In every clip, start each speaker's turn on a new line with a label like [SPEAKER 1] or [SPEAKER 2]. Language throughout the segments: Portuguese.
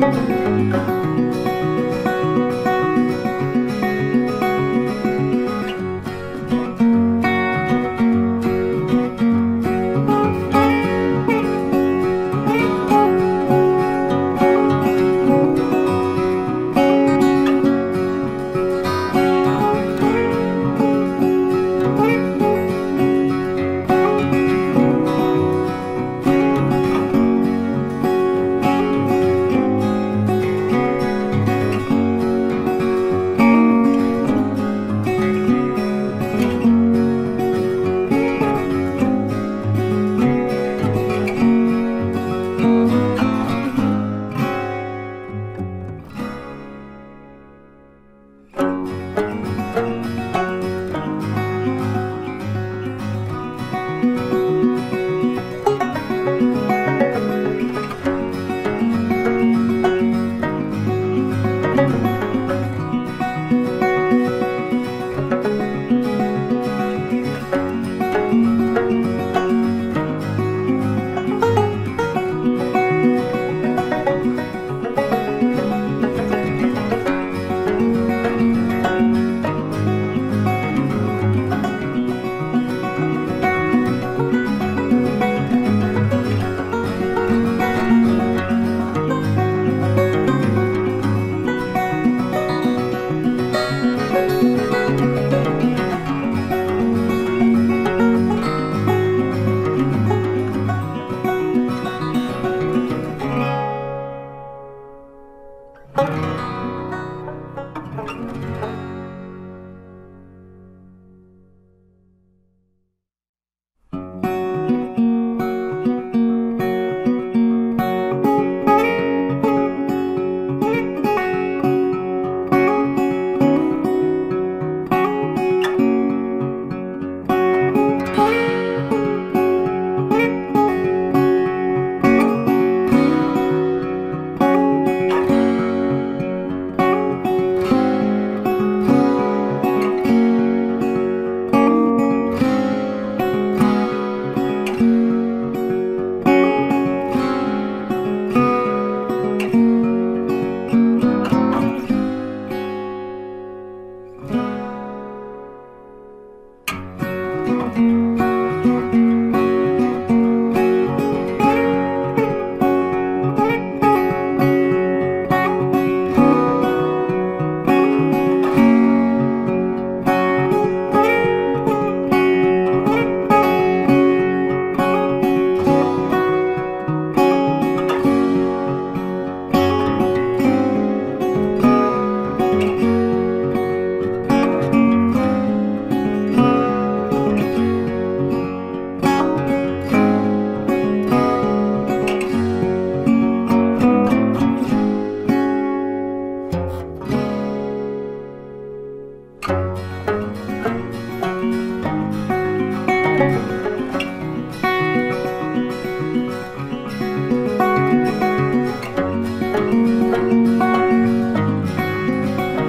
[SPEAKER 1] Thank you.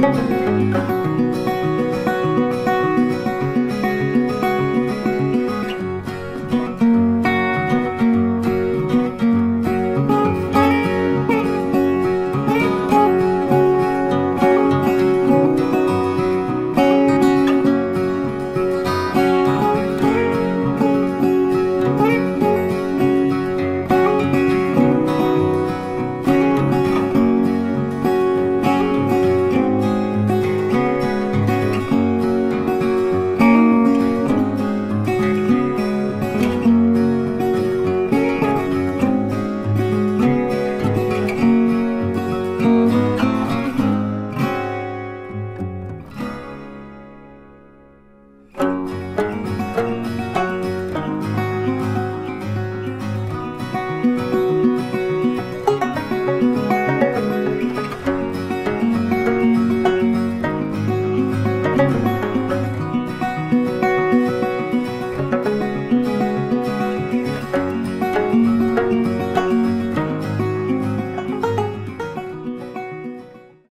[SPEAKER 1] Música